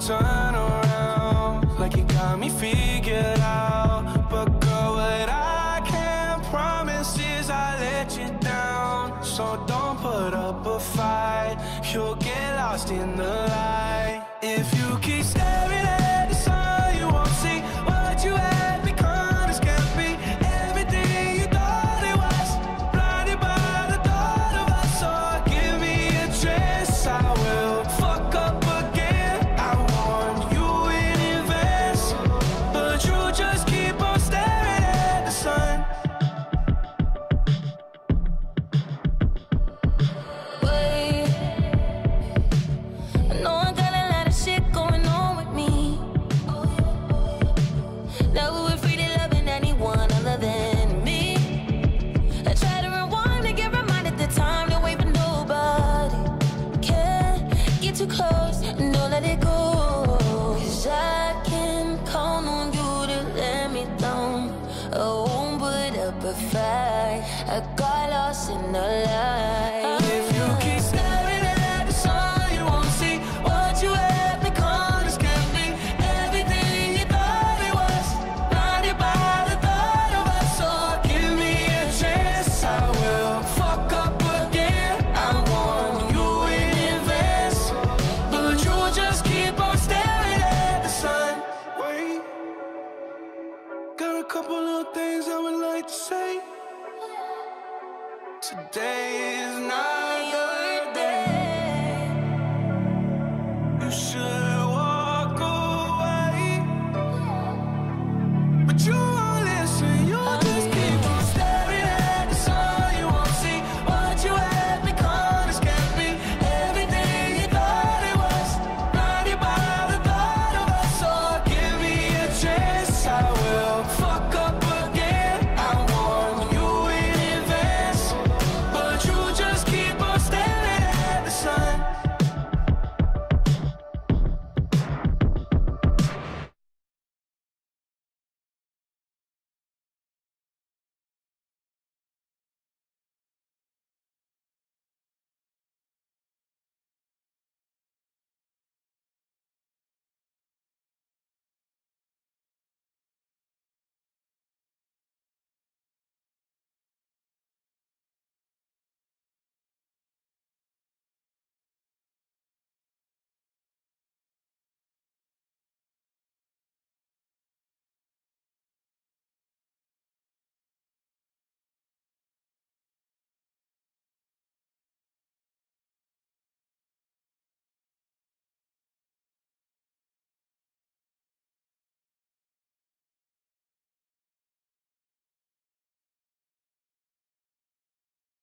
turn around Like you got me figured out. But girl, what I can't promise is I let you down. So don't put up a fight You'll get lost in the light. If you keep don't let it go. Cause I can count on you to let me down. I won't put up a fight. I got lost in the light. couple little things I would like to say today.